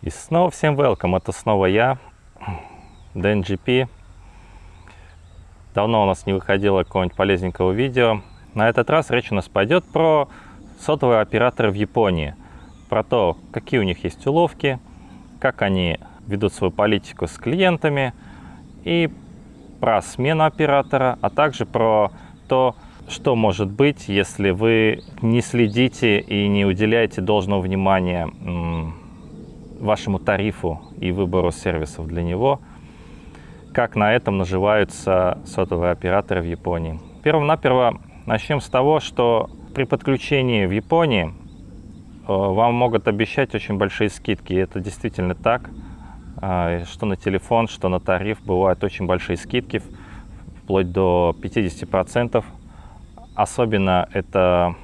И снова всем welcome, это снова я, DNGP. Давно у нас не выходило какого-нибудь полезненького видео. На этот раз речь у нас пойдет про сотовые операторы в Японии. Про то, какие у них есть уловки, как они ведут свою политику с клиентами и про смену оператора, а также про то, что может быть, если вы не следите и не уделяете должного внимания вашему тарифу и выбору сервисов для него, как на этом наживаются сотовые операторы в Японии. Первонаперво начнем с того, что при подключении в Японии э, вам могут обещать очень большие скидки. И это действительно так. А, что на телефон, что на тариф бывают очень большие скидки, вплоть до 50%. Особенно это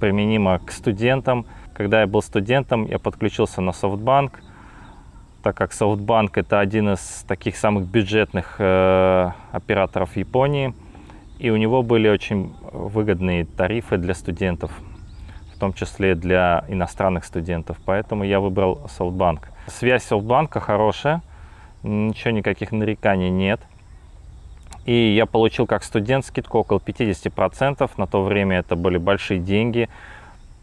применимо к студентам, когда я был студентом, я подключился на софтбанк, так как софтбанк это один из таких самых бюджетных э, операторов Японии, и у него были очень выгодные тарифы для студентов, в том числе для иностранных студентов, поэтому я выбрал софтбанк. Связь софтбанка хорошая, ничего, никаких нареканий нет. И я получил как студент скидку около 50%. На то время это были большие деньги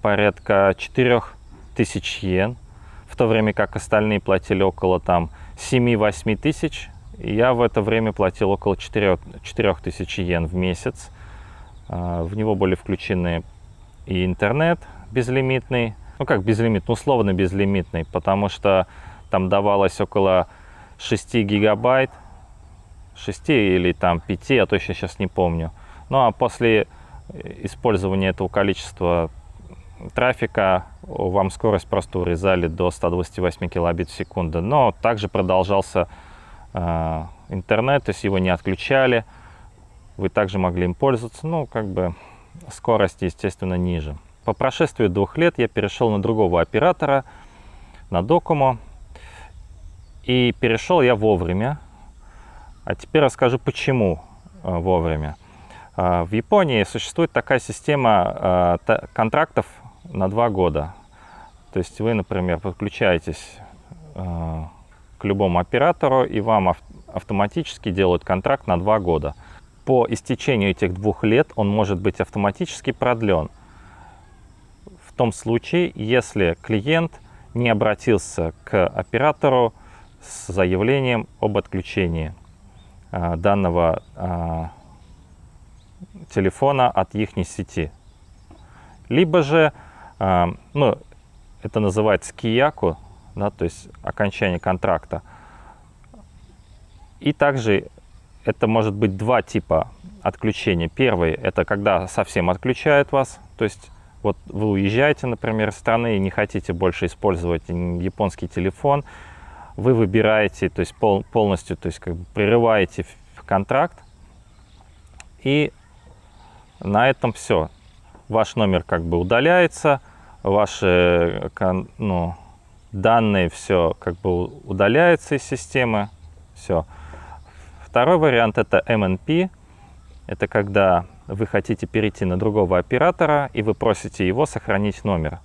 порядка 4000 йен, в то время как остальные платили около там 7-8 тысяч. Я в это время платил около 4, 4 тысяч йен в месяц. А, в него были включены и интернет безлимитный, ну как безлимитный, условно безлимитный, потому что там давалось около 6 гигабайт, 6 или там 5, я точно сейчас не помню. Ну а после использования этого количества трафика вам скорость просто урезали до 128 килобит в секунду. Но также продолжался э, интернет, то есть его не отключали. Вы также могли им пользоваться. Ну, как бы скорость, естественно, ниже. По прошествии двух лет я перешел на другого оператора, на Докумо. И перешел я вовремя. А теперь расскажу, почему э, вовремя. Э, в Японии существует такая система э, контрактов на два года. То есть вы, например, подключаетесь э, к любому оператору, и вам ав автоматически делают контракт на два года. По истечению этих двух лет он может быть автоматически продлен. В том случае, если клиент не обратился к оператору с заявлением об отключении э, данного э, телефона от их сети. Либо же ну, это называется кияку, да, то есть окончание контракта. И также это может быть два типа отключения. Первый – это когда совсем отключают вас, то есть вот вы уезжаете, например, из страны и не хотите больше использовать японский телефон, вы выбираете, то есть пол, полностью, то есть как бы прерываете контракт, и на этом все. Ваш номер как бы удаляется, ваши ну, данные, все как бы удаляется из системы, все. Второй вариант это MNP, это когда вы хотите перейти на другого оператора и вы просите его сохранить номер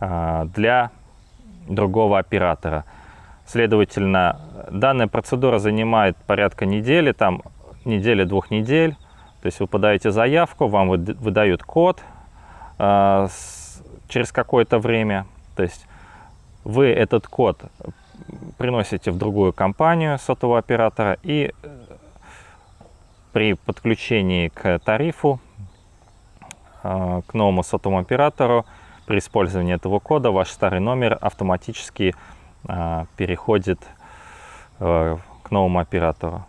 а, для другого оператора. Следовательно, данная процедура занимает порядка недели, там недели-двух недель. То есть вы подаете заявку, вам выдают код а, через какое-то время. То есть вы этот код приносите в другую компанию сотового оператора и э, при подключении к тарифу, э, к новому сотовому оператору, при использовании этого кода ваш старый номер автоматически э, переходит к новому оператору.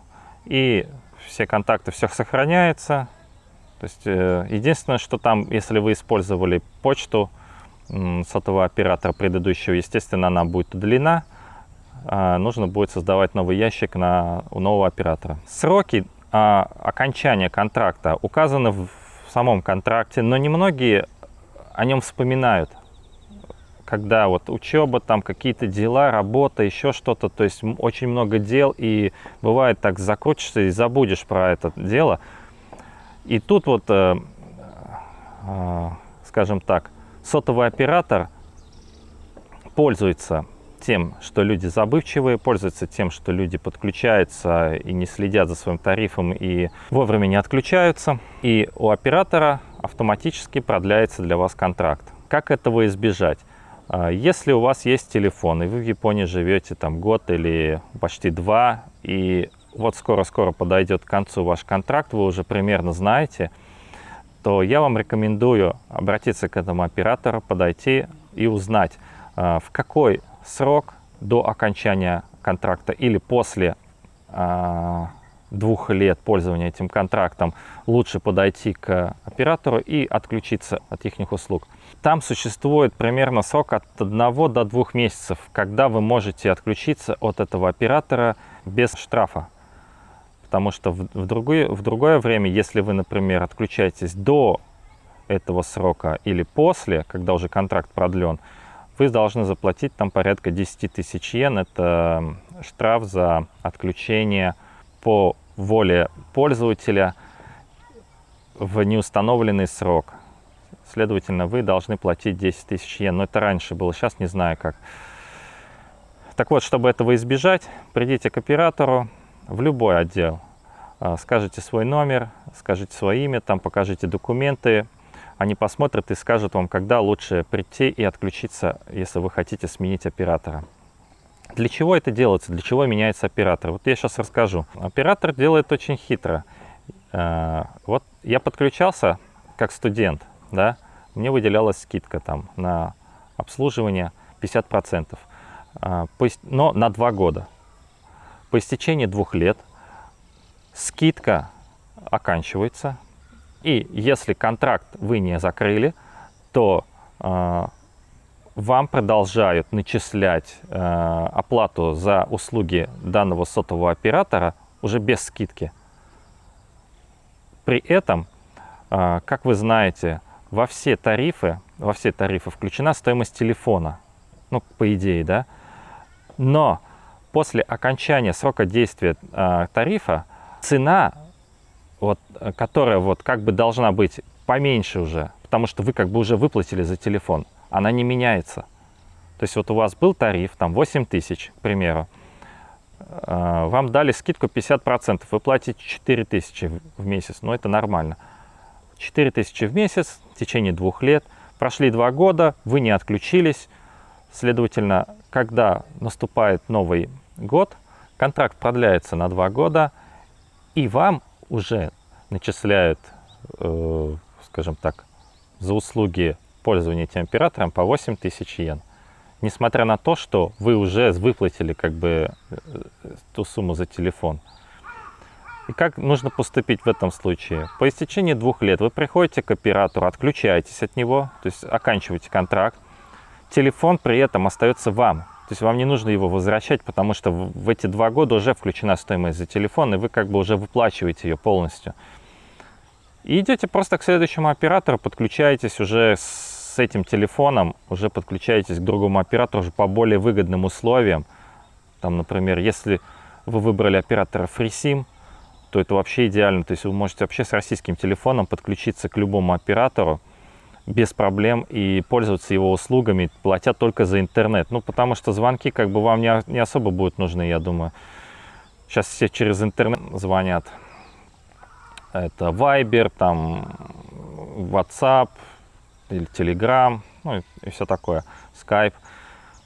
И все контакты, все сохраняется. То есть единственное, что там, если вы использовали почту, сотового оператора предыдущего, естественно, она будет удалена. А, нужно будет создавать новый ящик на, у нового оператора. Сроки а, окончания контракта указаны в, самом контракте, но немногие о нем вспоминают. Когда вот учеба, там какие-то дела, работа, еще что-то, то есть очень много дел, и бывает так закрутишься и забудешь про это дело. И тут вот, э, э, скажем так, сотовый оператор пользуется тем, что люди забывчивые, пользуются тем, что люди подключаются и не следят за своим тарифом и вовремя не отключаются. И у оператора автоматически продляется для вас контракт. Как этого избежать? А, если у вас есть телефон, и вы в Японии живете там год или почти два, и вот скоро-скоро подойдет к концу ваш контракт, вы уже примерно знаете, то я вам рекомендую обратиться к этому оператору, подойти и узнать, а, в какой срок до окончания контракта или после а, двух лет пользования этим контрактом лучше подойти к оператору и отключиться от их услуг. Там существует примерно срок от 1 до 2 месяцев, когда вы можете отключиться от этого оператора без штрафа. Потому что в, в, другое, в другое время, если вы, например, отключаетесь до этого срока или после, когда уже контракт продлен, вы должны заплатить там порядка 10 тысяч йен. Это штраф за отключение по воле пользователя в неустановленный срок. Следовательно, вы должны платить 10 тысяч йен. Но это раньше было, сейчас не знаю как. Так вот, чтобы этого избежать, придите к оператору в любой отдел. А, скажите свой номер, скажите свое имя, там покажите документы. Они посмотрят и скажут вам, когда лучше прийти и отключиться, если вы хотите сменить оператора. Для чего это делается? Для чего меняется оператор? Вот я сейчас расскажу. Оператор делает очень хитро. А, вот я подключался как студент, да, мне выделялась скидка там на обслуживание 50%, а, но на два года. По истечении двух лет скидка оканчивается, и если контракт вы не закрыли, то э, вам продолжают начислять э, оплату за услуги данного сотового оператора уже без скидки. При этом, э, как вы знаете, во все тарифы, во все тарифы включена стоимость телефона. Ну, по идее, да. Но после окончания срока действия э, тарифа цена, вот, которая вот как бы должна быть поменьше уже, потому что вы как бы уже выплатили за телефон, она не меняется. То есть вот у вас был тариф, там 8 тысяч, к примеру, э, вам дали скидку 50%, вы платите 4 тысячи в месяц, ну это нормально. 4 тысячи в месяц в течение двух лет, прошли два года, вы не отключились, следовательно, когда наступает новый год, контракт продляется на два года, и вам уже начисляют, э, скажем так, за услуги пользования этим оператором по 8 тысяч йен. Несмотря на то, что вы уже выплатили как бы э, ту сумму за телефон. И как нужно поступить в этом случае? По истечении двух лет вы приходите к оператору, отключаетесь от него, то есть оканчиваете контракт. Телефон при этом остается вам. То есть вам не нужно его возвращать, потому что в эти два года уже включена стоимость за телефон, и вы как бы уже выплачиваете ее полностью. И идете просто к следующему оператору, подключаетесь уже с этим телефоном, уже подключаетесь к другому оператору уже по более выгодным условиям. Там, например, если вы выбрали оператора FreeSIM, то это вообще идеально. То есть вы можете вообще с российским телефоном подключиться к любому оператору, без проблем и пользоваться его услугами, платя только за интернет. Ну, потому что звонки как бы вам не, особо будут нужны, я думаю. Сейчас все через интернет звонят. Это Viber, там WhatsApp или Telegram, ну и, и все такое, Skype.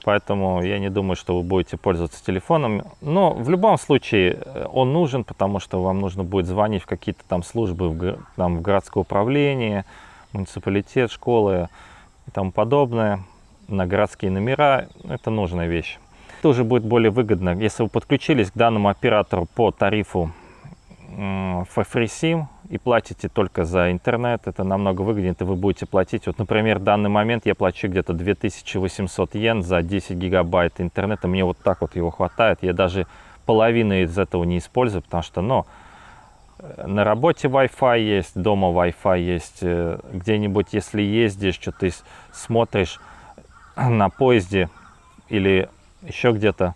Поэтому я не думаю, что вы будете пользоваться телефоном. Но в любом случае э, он нужен, потому что вам нужно будет звонить в какие-то там службы, в, там, в городское управление, муниципалитет, школы и тому подобное, на городские номера, это нужная вещь. Это уже будет более выгодно, если вы подключились к данному оператору по тарифу FreeSIM и платите только за интернет, это намного выгоднее, это вы будете платить, вот, например, в данный момент я плачу где-то 2800 йен за 10 гигабайт интернета, мне вот так вот его хватает, я даже половину из этого не использую, потому что, ну, на работе Wi-Fi есть, дома Wi-Fi есть, э, где-нибудь, если ездишь, что ты смотришь на поезде или еще где-то,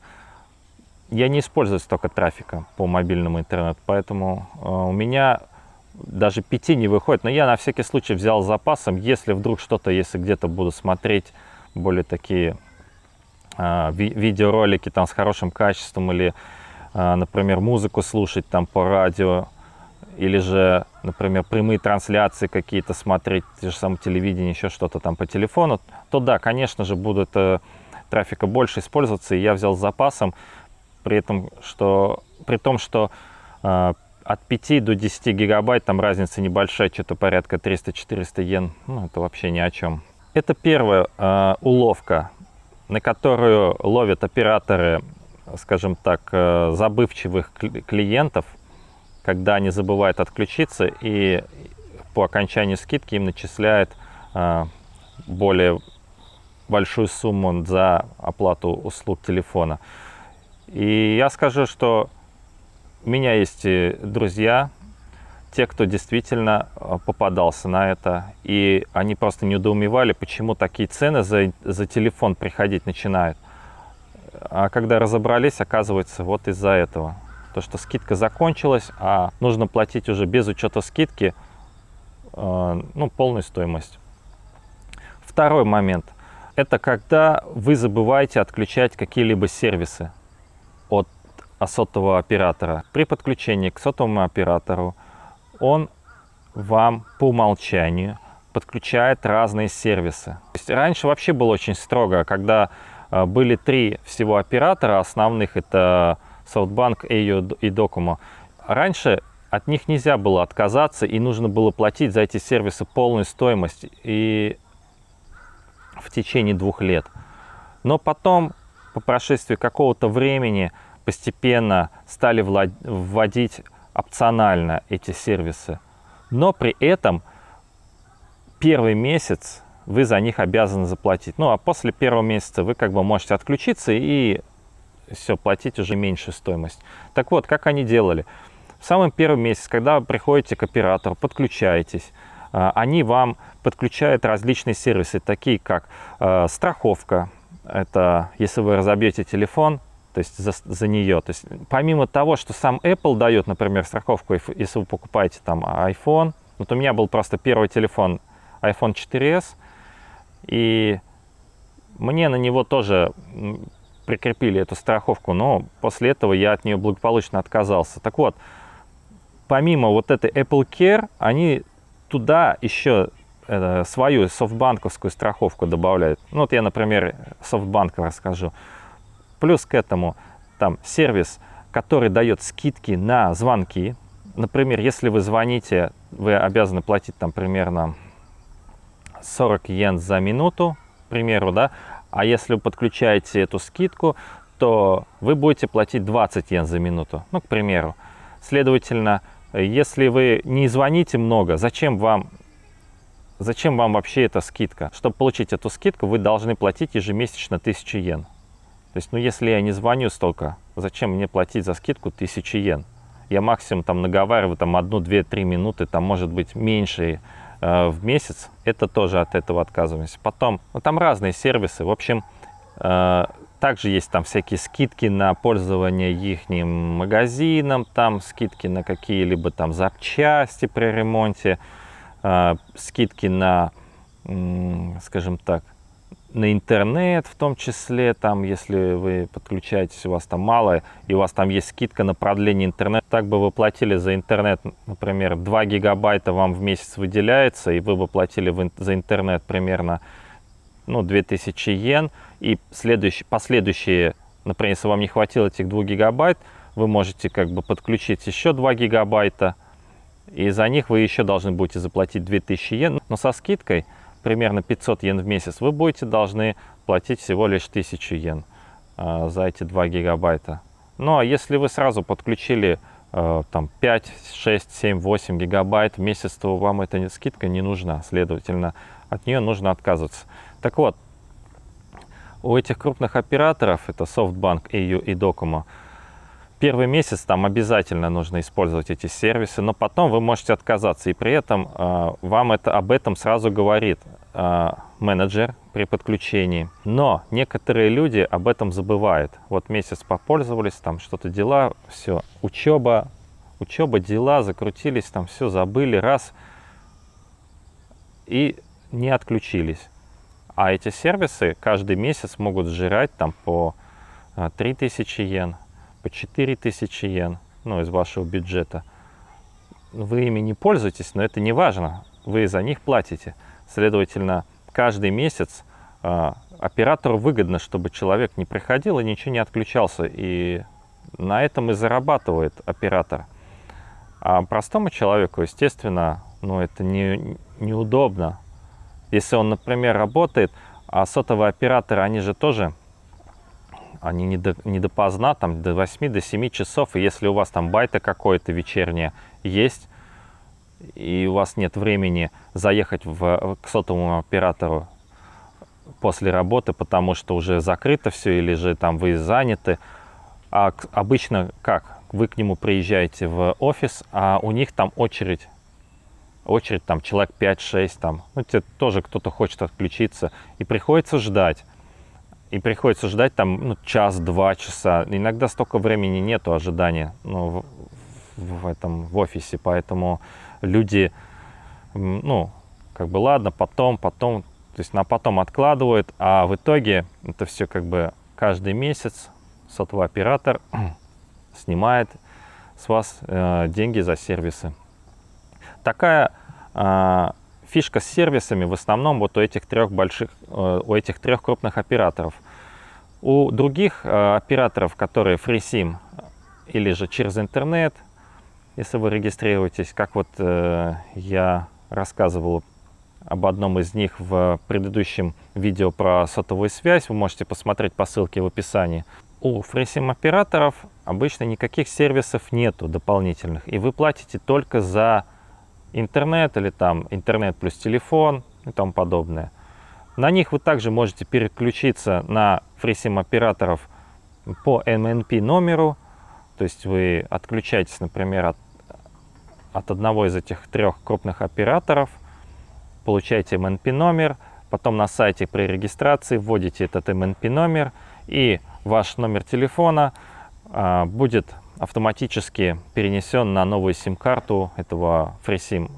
я не использую столько трафика по мобильному интернету, поэтому э, у меня даже пяти не выходит, но я на всякий случай взял запасом, если вдруг что-то, если где-то буду смотреть более такие ви видеоролики там с хорошим качеством или, э, например, музыку слушать там по радио, или же, например, прямые трансляции какие-то смотреть, те же самое телевидение, еще что-то там по телефону, то да, конечно же, будут э, трафика больше использоваться, и я взял с запасом, при этом, что, при том, что э, от 5 до 10 гигабайт, там разница небольшая, что-то порядка 300-400 йен, ну, это вообще ни о чем. Это первая э, уловка, на которую ловят операторы, скажем так, э, забывчивых клиентов – когда они забывают отключиться и по окончанию скидки им начисляют э, более большую сумму за оплату услуг телефона. И я скажу, что у меня есть друзья, те, кто действительно а, попадался на это, и они просто недоумевали, почему такие цены за, за телефон приходить начинают. А когда разобрались, оказывается, вот из-за этого то что скидка закончилась, а нужно платить уже без учета скидки э, ну, полную стоимость. Второй момент – это когда вы забываете отключать какие-либо сервисы от сотового оператора. При подключении к сотовому оператору он вам по умолчанию подключает разные сервисы. То есть раньше вообще было очень строго, когда э, были три всего оператора основных, это SoftBank, AU и Docomo. Раньше от них нельзя было отказаться, и нужно было платить за эти сервисы полную стоимость и в течение двух лет. Но потом, по прошествии какого-то времени, постепенно стали вводить опционально эти сервисы. Но при этом первый месяц вы за них обязаны заплатить. Ну а после первого месяца вы как бы можете отключиться и все, платить уже меньшую стоимость. Так вот, как они делали? В самый первый месяц, когда приходите к оператору, подключаетесь, а, они вам подключают различные сервисы, такие как э, страховка, это если вы разобьете телефон, то есть за, за нее. То есть помимо того, что сам Apple дает, например, страховку, если вы покупаете там iPhone, вот у меня был просто первый телефон iPhone 4s, и мне на него тоже прикрепили эту страховку, но после этого я от нее благополучно отказался. Так вот, помимо вот этой Apple Care, они туда еще э, свою софтбанковскую страховку добавляют. Ну, вот я, например, софтбанк расскажу. Плюс к этому там сервис, который дает скидки на звонки. Например, если вы звоните, вы обязаны платить там примерно 40 йен за минуту, к примеру, да, а если вы подключаете эту скидку, то вы будете платить 20 йен за минуту, ну, к примеру. Следовательно, если вы не звоните много, зачем вам, зачем вам вообще эта скидка? Чтобы получить эту скидку, вы должны платить ежемесячно 1000 йен. То есть, ну, если я не звоню столько, зачем мне платить за скидку 1000 йен? Я максимум там наговариваю там одну, две, три минуты, там может быть меньше в месяц, это тоже от этого отказываемся. Потом, ну, там разные сервисы, в общем, э, также есть там всякие скидки на пользование их магазином, там скидки на какие-либо там запчасти при ремонте, э, скидки на, скажем так, на интернет в том числе, там, если вы подключаетесь, у вас там мало, и у вас там есть скидка на продление интернета, так бы вы платили за интернет, например, 2 гигабайта вам в месяц выделяется, и вы бы платили за интернет примерно ну, 2000 йен, и следующие, последующие, например, если вам не хватило этих 2 гигабайт, вы можете как бы подключить еще 2 гигабайта, и за них вы еще должны будете заплатить 2000 йен, но со скидкой – примерно 500 йен в месяц, вы будете должны платить всего лишь 1000 йен э, за эти 2 гигабайта. Ну а если вы сразу подключили э, там 5, 6, 7, 8 гигабайт в месяц, то вам эта скидка не нужна, следовательно, от нее нужно отказываться. Так вот, у этих крупных операторов, это SoftBank, EU и Docomo, первый месяц там обязательно нужно использовать эти сервисы, но потом вы можете отказаться. И при этом э, вам это, об этом сразу говорит э, менеджер при подключении. Но некоторые люди об этом забывают. Вот месяц попользовались, там что-то дела, все, учеба, учеба, дела, закрутились, там все забыли, раз, и не отключились. А эти сервисы каждый месяц могут сжирать там по 3000 йен, по 4000 йен, ну, из вашего бюджета. Вы ими не пользуетесь, но это не важно. Вы за них платите. Следовательно, каждый месяц э, оператору выгодно, чтобы человек не приходил и ничего не отключался. И на этом и зарабатывает оператор. А простому человеку, естественно, ну, это не, неудобно. Если он, например, работает, а сотовые операторы, они же тоже, они не, до, не допоздна, там до 8, до 7 часов, и если у вас там байта какое-то вечернее есть, и у вас нет времени заехать в, к сотовому оператору после работы, потому что уже закрыто все, или же там вы заняты, а обычно как? Вы к нему приезжаете в офис, а у них там очередь. Очередь там человек 5-6 там. Ну, тебе тоже кто-то хочет отключиться. И приходится ждать. И приходится ждать там ну, час-два часа. Иногда столько времени нету ожидания ну, в, в этом в офисе. Поэтому люди, ну, как бы ладно, потом, потом, то есть на потом откладывают, а в итоге это все как бы каждый месяц сотовый оператор снимает с вас э, деньги за сервисы. Такая э, фишка с сервисами в основном вот у этих трех больших, э, у этих трех крупных операторов. У других э, операторов, которые FreeSIM или же через интернет, если вы регистрируетесь, как вот э, я рассказывал об одном из них в предыдущем видео про сотовую связь, вы можете посмотреть по ссылке в описании у фрисим операторов обычно никаких сервисов нету дополнительных, и вы платите только за интернет или там интернет плюс телефон и тому подобное. На них вы также можете переключиться на фрисим операторов по MNP номеру, то есть вы отключаетесь, например, от, от одного из этих трех крупных операторов, получаете MNP номер, потом на сайте при регистрации вводите этот MNP номер и ваш номер телефона а, будет автоматически перенесен на новую сим-карту этого FreeSIM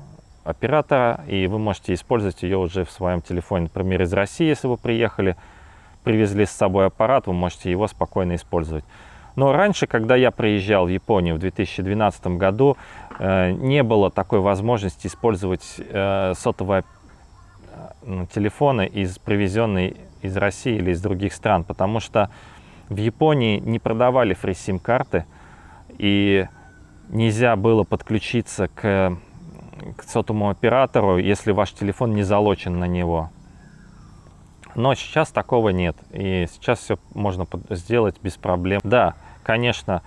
оператора, и вы можете использовать ее уже в своем телефоне. Например, из России, если вы приехали, привезли с собой аппарат, вы можете его спокойно использовать. Но раньше, когда я приезжал в Японию в 2012 году, э, не было такой возможности использовать э, сотовые э, телефоны, из, привезенные из России или из других стран, потому что в Японии не продавали фрисим карты и нельзя было подключиться к, к сотовому оператору, если ваш телефон не залочен на него. Но сейчас такого нет, и сейчас все можно сделать без проблем. Да, конечно,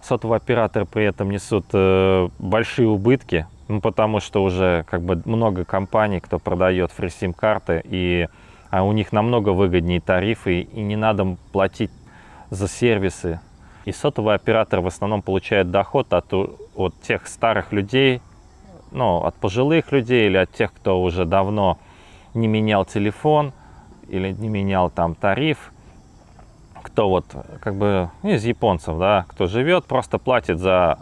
сотовые операторы при этом несут э, большие убытки, ну, потому что уже как бы много компаний, кто продает фрисим карты, и а у них намного выгоднее тарифы, и не надо платить за сервисы. И сотовый оператор в основном получает доход от, от тех старых людей, ну, от пожилых людей или от тех, кто уже давно не менял телефон или не менял там тариф. Кто вот, как бы, ну, из японцев, да, кто живет, просто платит за,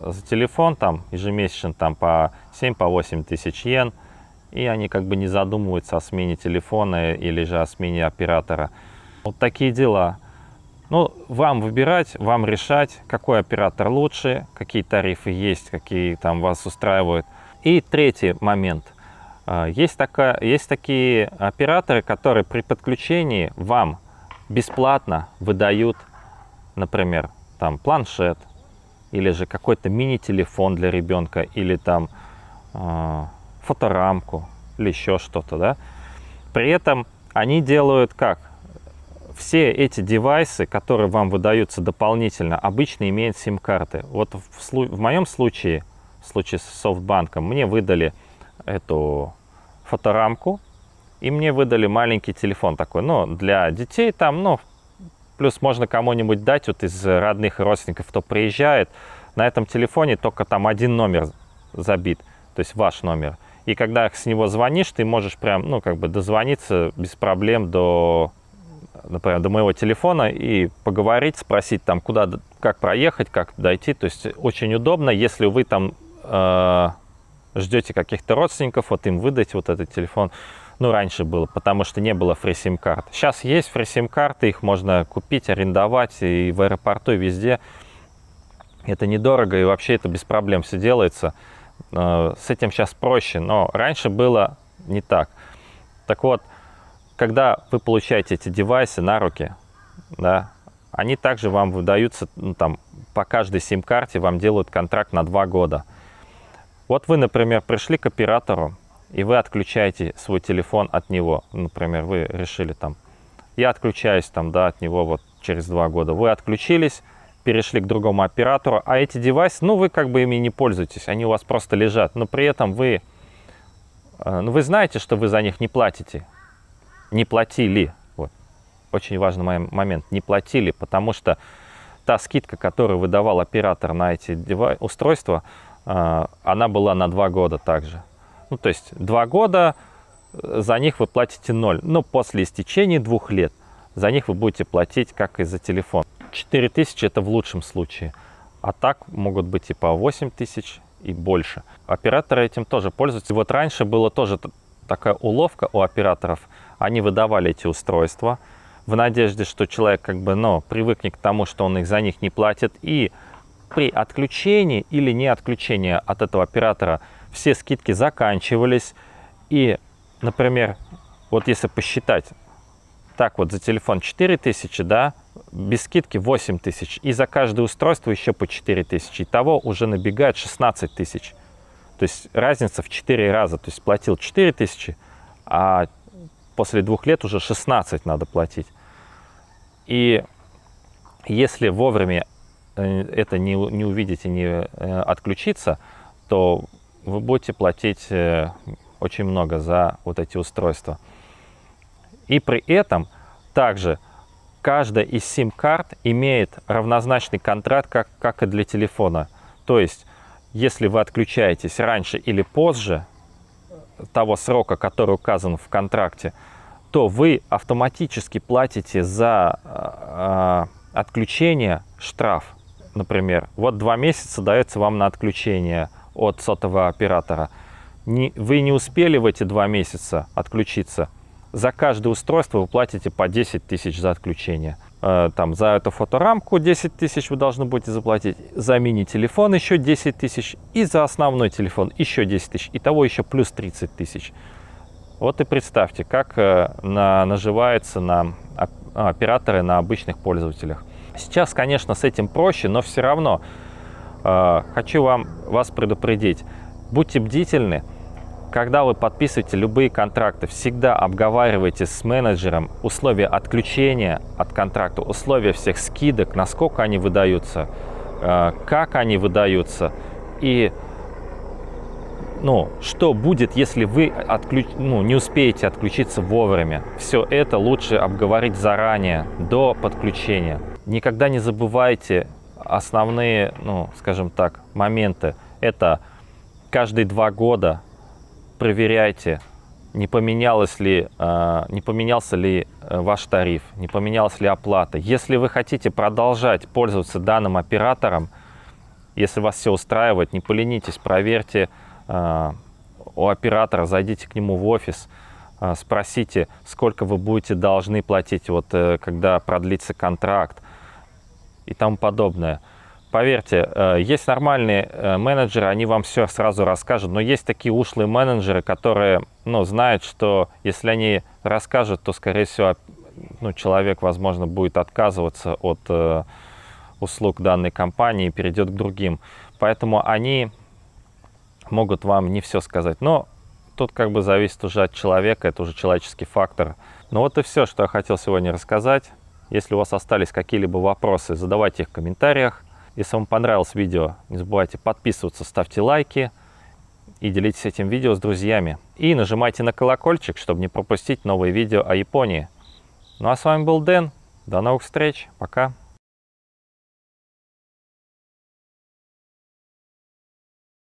за телефон там ежемесячно там по 7-8 по тысяч йен, и они как бы не задумываются о смене телефона или же о смене оператора. Вот такие дела. Ну, вам выбирать, вам решать, какой оператор лучше, какие тарифы есть, какие там вас устраивают. И третий момент. А, есть, такая, есть такие операторы, которые при подключении вам бесплатно выдают, например, там планшет, или же какой-то мини-телефон для ребенка, или там э, фоторамку, или еще что-то, да. При этом они делают как? Все эти девайсы, которые вам выдаются дополнительно, обычно имеют сим-карты. Вот в, в моем случае, в случае с софтбанком, мне выдали эту фоторамку, и мне выдали маленький телефон такой, ну, для детей там, ну, плюс можно кому-нибудь дать вот из родных и родственников, кто приезжает, на этом телефоне только там один номер забит, то есть ваш номер. И когда с него звонишь, ты можешь прям, ну, как бы дозвониться без проблем до например, до моего телефона и поговорить, спросить там, куда, как проехать, как дойти. То есть очень удобно, если вы там э, ждете каких-то родственников, вот им выдать вот этот телефон. Ну, раньше было, потому что не было фрисим-карт. Сейчас есть фрисим-карты, их можно купить, арендовать и в аэропорту, и везде. Это недорого, и вообще это без проблем все делается. Э, с этим сейчас проще, но раньше было не так. Так вот, когда вы получаете эти девайсы на руки, да, они также вам выдаются, ну, там, по каждой сим-карте вам делают контракт на два года. Вот вы, например, пришли к оператору, и вы отключаете свой телефон от него. Например, вы решили там, я отключаюсь там, да, от него вот через два года. Вы отключились, перешли к другому оператору, а эти девайсы, ну, вы как бы ими не пользуетесь, они у вас просто лежат, но при этом вы, э, ну, вы знаете, что вы за них не платите, не платили, вот, очень важный момент, не платили, потому что та скидка, которую выдавал оператор на эти девайсы, устройства, э, она была на два года также. Ну, то есть два года э, за них вы платите ноль, но после истечения двух лет за них вы будете платить как и за телефон. 4 тысячи это в лучшем случае. А так могут быть и по 8 тысяч и больше. Операторы этим тоже пользуются. Вот раньше было тоже такая уловка у операторов. Они выдавали эти устройства в надежде, что человек как бы, ну, привыкнет к тому, что он их за них не платит. И при отключении или не отключении от этого оператора все скидки заканчивались. И, например, вот если посчитать, так вот за телефон 4000, да, без скидки 8 тысяч. И за каждое устройство еще по 4 тысячи. Итого уже набегает 16 тысяч. То есть разница в 4 раза. То есть платил 4 тысячи, а после двух лет уже 16 надо платить. И если вовремя э, это не, не увидите, не э, отключиться, то вы будете платить э, очень много за вот эти устройства. И при этом также каждая из сим-карт имеет равнозначный контракт, как, как и для телефона. То есть, если вы отключаетесь раньше или позже того срока, который указан в контракте, то вы автоматически платите за э, отключение штраф. Например, вот два месяца дается вам на отключение от сотового оператора. Не, вы не успели в эти два месяца отключиться, за каждое устройство вы платите по 10 тысяч за отключение. Э, там, за эту фоторамку 10 тысяч вы должны будете заплатить, за мини-телефон еще 10 тысяч и за основной телефон еще 10 тысяч. Итого еще плюс 30 тысяч. Вот и представьте, как э, на, наживается на операторы на обычных пользователях. Сейчас, конечно, с этим проще, но все равно э, хочу вам, вас предупредить. Будьте бдительны, когда вы подписываете любые контракты, всегда обговаривайте с менеджером условия отключения от контракта, условия всех скидок, насколько они выдаются, э, как они выдаются и ну, что будет, если вы отключ... ну, не успеете отключиться вовремя. Все это лучше обговорить заранее, до подключения. Никогда не забывайте основные, ну, скажем так, моменты. Это каждые два года проверяйте, не, поменялось ли, а, не поменялся ли э, ваш тариф, не поменялась ли оплата. Если вы хотите продолжать пользоваться данным оператором, если вас все устраивает, не поленитесь, проверьте а, у оператора, зайдите к нему в офис, а, спросите, сколько вы будете должны платить, вот, э, когда продлится контракт и тому подобное. Поверьте, э, есть нормальные э, менеджеры, они вам все сразу расскажут, но есть такие ушлые менеджеры, которые ну, знают, что если они расскажут, то, скорее всего, ну, человек, возможно, будет отказываться от э, услуг данной компании и перейдет к другим. Поэтому они могут вам не все сказать. Но тут как бы зависит уже от человека, это уже человеческий фактор. Ну вот и все, что я хотел сегодня рассказать. Если у вас остались какие-либо вопросы, задавайте их в комментариях. Если вам понравилось видео, не забывайте подписываться, ставьте лайки и делитесь этим видео с друзьями. И нажимайте на колокольчик, чтобы не пропустить новые видео о Японии. Ну а с вами был Дэн. До новых встреч. Пока.